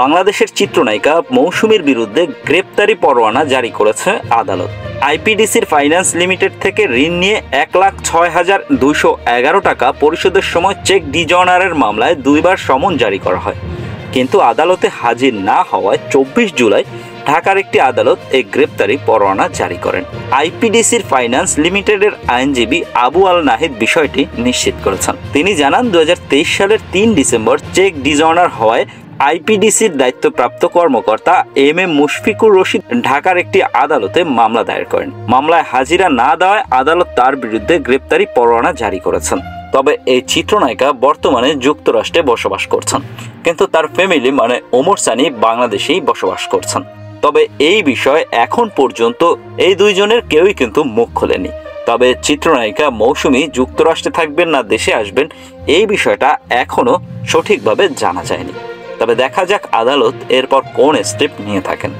বাংলাদেশের চিত্রনায়িকা মৌসুমীর বিরুদ্ধে গ্রেপ্তারি পরোয়ানা জারি করেছে আদালত। আইপিডিসির ফাইন্যান্স লিমিটেড থেকে ঋণ নিয়ে এক লাখ ছয় হাজার দুইশো এগারো টাকা পরিশোধের সময় চেক ডিজনারের মামলায় দুইবার সমন জারি করা হয়। কিন্তু আদালতে হাজির না হওয়ায় চব্বিশ জুলাই ঢাকার একটি আদালত এই গ্রেপ্তারি পরোয়ানা জারি করেন। আইপিডিসির ফাইন্যান্স লিমিটেডের আইনজীবী আবু আল নাহিদ বিষয়টি নিশ্চিত করেছেন। তিনি জানান, দুই হাজার তেইশ সালের তিন ডিসেম্বর চেক ডিজনার হওয়ায় আইপিডিসির দায়িত্বপ্রাপ্ত কর্মকর্তা এম এম মুশফিকুর রশিদ ঢাকার একটি আদালতে মামলা দায়ের করেন। মামলায় হাজিরা না দেওয়ায় আদালত তার বিরুদ্ধে গ্রেপ্তারি পরোয়ানা জারি করেছেন। তবে এই চিত্রনায়িকা বর্তমানে যুক্তরাষ্ট্রে বসবাস করছেন। কিন্তু তার ফ্যামিলি মানে ওমর সানি বাংলাদেশেই বসবাস করছেন। তবে এই বিষয়ে এখন পর্যন্ত এই দুইজনের কেউই কিন্তু মুখ খোলেনি। তবে চিত্রনায়িকা মৌসুমী যুক্তরাষ্ট্রে থাকবেন না দেশে আসবেন, এই বিষয়টা এখনও সঠিকভাবে জানা যায়নি। তবে দেখা যাক আদালত এরপর কোন স্টেপ নিয়ে থাকেন।